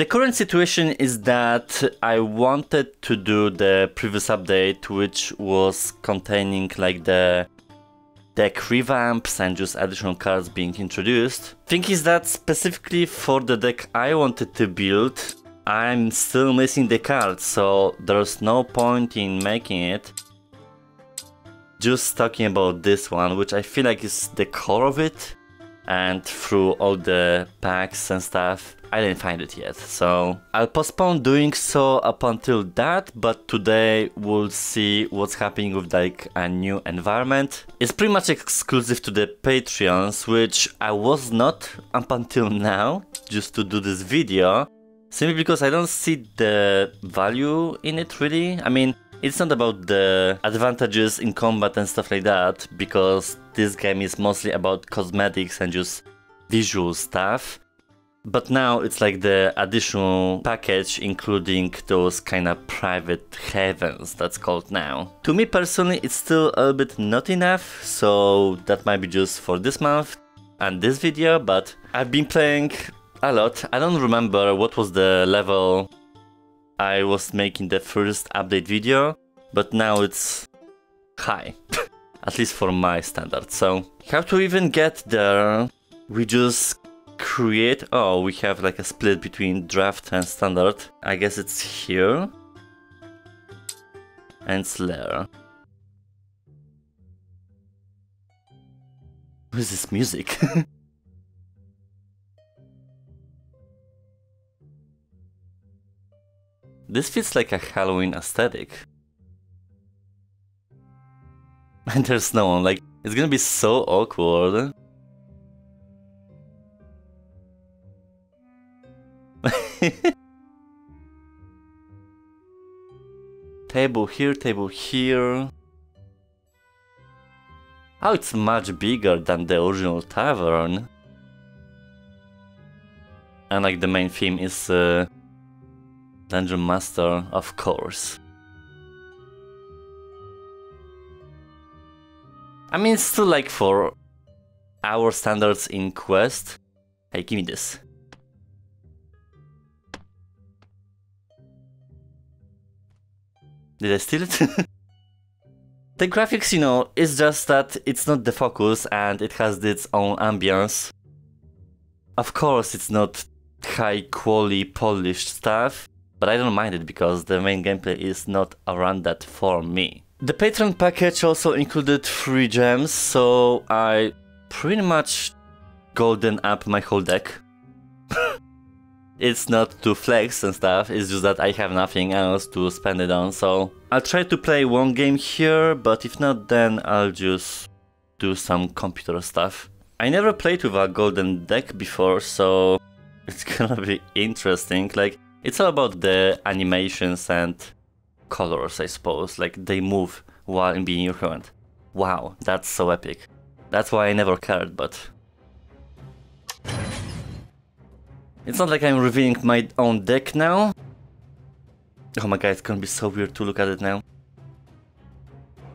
The current situation is that I wanted to do the previous update, which was containing like the deck revamps and just additional cards being introduced. Thing is that specifically for the deck I wanted to build, I'm still missing the cards, so there's no point in making it. Just talking about this one, which I feel like is the core of it, and through all the packs and stuff, I didn't find it yet, so I'll postpone doing so up until that, but today we'll see what's happening with like a new environment. It's pretty much exclusive to the Patreons, which I was not up until now, just to do this video, simply because I don't see the value in it really. I mean, it's not about the advantages in combat and stuff like that, because this game is mostly about cosmetics and just visual stuff. But now it's like the additional package including those kind of private havens that's called now. To me personally it's still a bit not enough, so that might be just for this month and this video, but I've been playing a lot. I don't remember what was the level I was making the first update video, but now it's high. At least for my standard. So how to even get there? We just create... Oh, we have like a split between draft and standard. I guess it's here. And Slayer. What is this music? this feels like a Halloween aesthetic. And there's no one, like, it's gonna be so awkward. table here, table here. Oh, it's much bigger than the original tavern. And like the main theme is uh, Dungeon Master, of course. I mean, it's still like for our standards in Quest. Hey, give me this. Did I steal it? the graphics, you know, is just that it's not the focus and it has its own ambience. Of course, it's not high quality polished stuff, but I don't mind it because the main gameplay is not around that for me. The Patreon package also included free gems, so I pretty much golden up my whole deck. it's not to flex and stuff, it's just that I have nothing else to spend it on, so I'll try to play one game here, but if not then I'll just do some computer stuff. I never played with a golden deck before, so it's gonna be interesting, like it's all about the animations and colors I suppose, like they move while being your hand. Wow, that's so epic. That's why I never cared, but It's not like I'm revealing my own deck now. Oh my god, it's gonna be so weird to look at it now.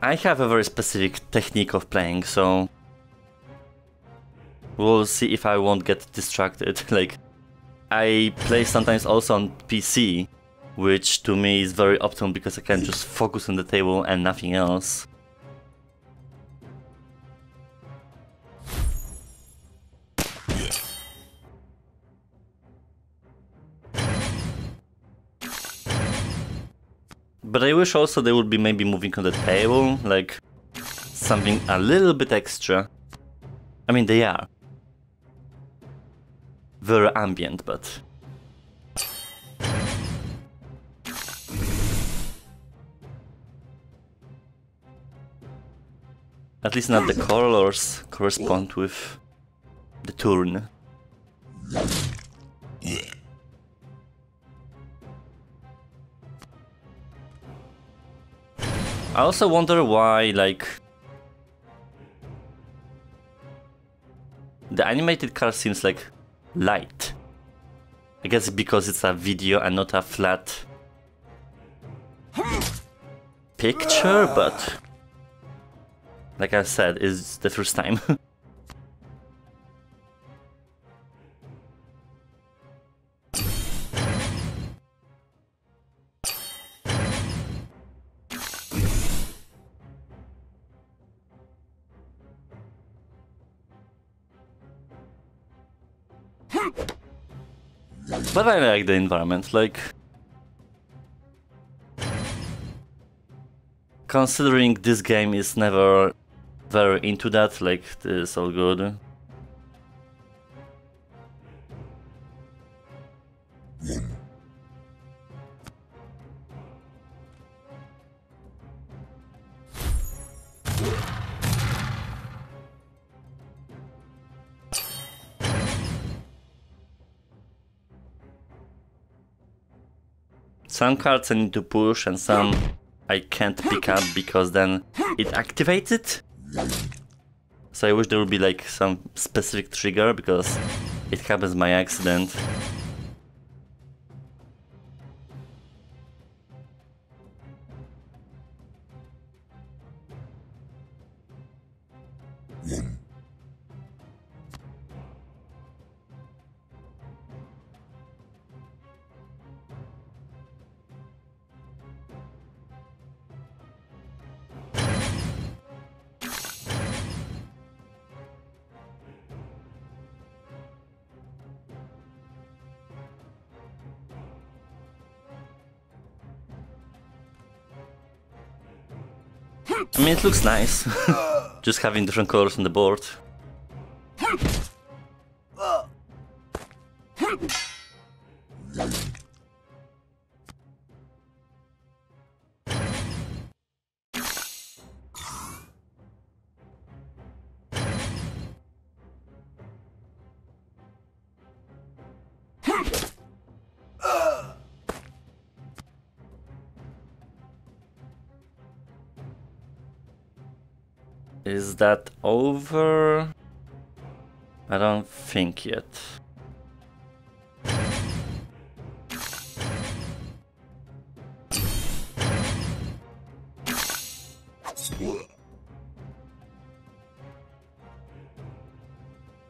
I have a very specific technique of playing, so... We'll see if I won't get distracted, like... I play sometimes also on PC, which to me is very optimal because I can just focus on the table and nothing else. But I wish also they would be maybe moving on the table, like something a little bit extra. I mean, they are. Very ambient, but... At least not the colors correspond with the turn. I also wonder why, like... The animated car seems like light. I guess because it's a video and not a flat picture, but like I said, it's the first time. But I like the environment, like... Considering this game is never very into that, like, it's all good. Some cards I need to push and some I can't pick up because then it activates it. So I wish there would be like some specific trigger because it happens by accident. I mean, it looks nice. Just having different colors on the board. Is that over? I don't think yet.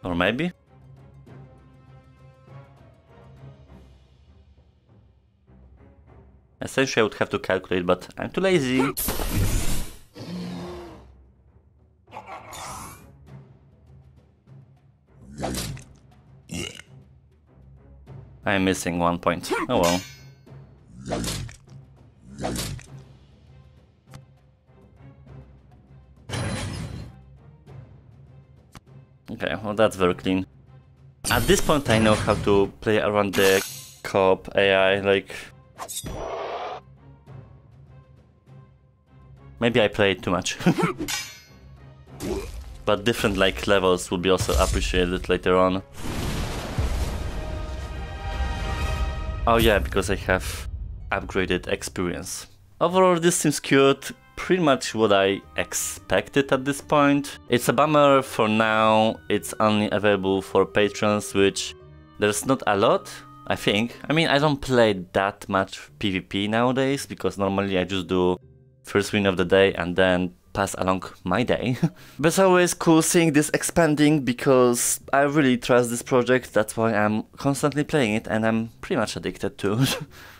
Or maybe? Essentially I would have to calculate, but I'm too lazy. I'm missing one point. Oh well. Okay, well that's very clean. At this point I know how to play around the co-op AI, like... Maybe I played too much. but different like levels will be also appreciated later on. Oh yeah, because I have upgraded experience. Overall this seems cute, pretty much what I expected at this point. It's a bummer for now, it's only available for patrons, which there's not a lot, I think. I mean, I don't play that much PvP nowadays, because normally I just do first win of the day and then pass along my day. but it's always cool seeing this expanding because I really trust this project, that's why I'm constantly playing it and I'm pretty much addicted to